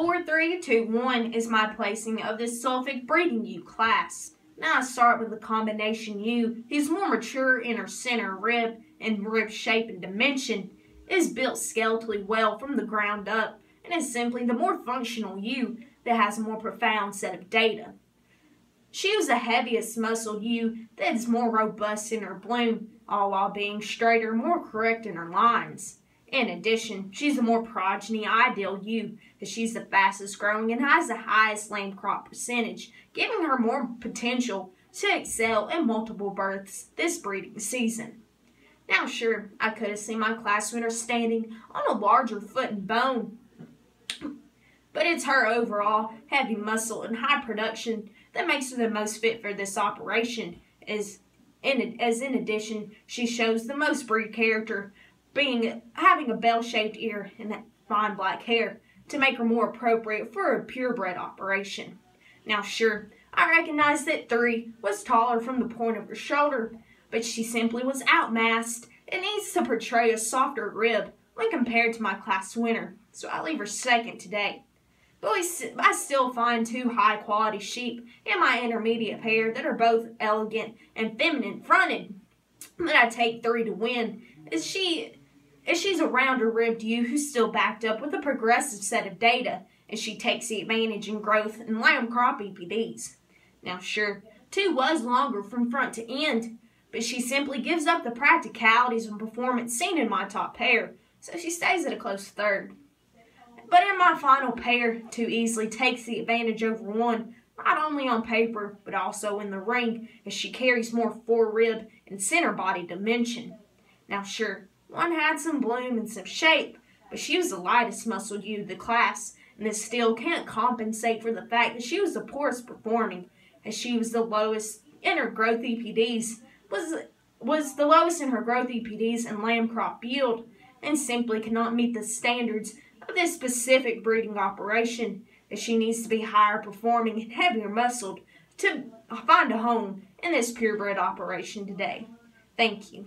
4321 is my placing of this Suffolk breeding ewe class. Now I start with the combination ewe, He's more mature in her center rib and rib shape and dimension. Is built skeletally well from the ground up and is simply the more functional ewe that has a more profound set of data. She was the heaviest muscled ewe that is more robust in her bloom, all while being straighter, more correct in her lines. In addition, she's a more progeny ideal ewe as she's the fastest growing and has the highest lamb crop percentage, giving her more potential to excel in multiple births this breeding season. Now sure, I could have seen my class winner standing on a larger foot and bone, but it's her overall heavy muscle and high production that makes her the most fit for this operation as in, as in addition, she shows the most breed character being having a bell-shaped ear and that fine black hair to make her more appropriate for a purebred operation. Now, sure, I recognize that 3 was taller from the point of her shoulder, but she simply was outmassed and needs to portray a softer rib when compared to my class winner, so I leave her second today. But I still find two high quality sheep in my intermediate pair that are both elegant and feminine fronted. But I take 3 to win, as she she's a rounder ribbed ewe who's still backed up with a progressive set of data, and she takes the advantage in growth and lamb crop EPDs. Now sure, 2 was longer from front to end, but she simply gives up the practicalities and performance seen in my top pair, so she stays at a close third. But in my final pair, 2 easily takes the advantage over 1, not only on paper, but also in the ring, as she carries more fore-rib and center body dimension. Now sure, one had some bloom and some shape, but she was the lightest muscled ewe of the class, and this still can't compensate for the fact that she was the poorest performing, as she was the lowest in her growth EPDs, was, was the lowest in her growth EPDs and lamb crop yield, and simply cannot meet the standards of this specific breeding operation, as she needs to be higher performing and heavier muscled to find a home in this purebred operation today. Thank you.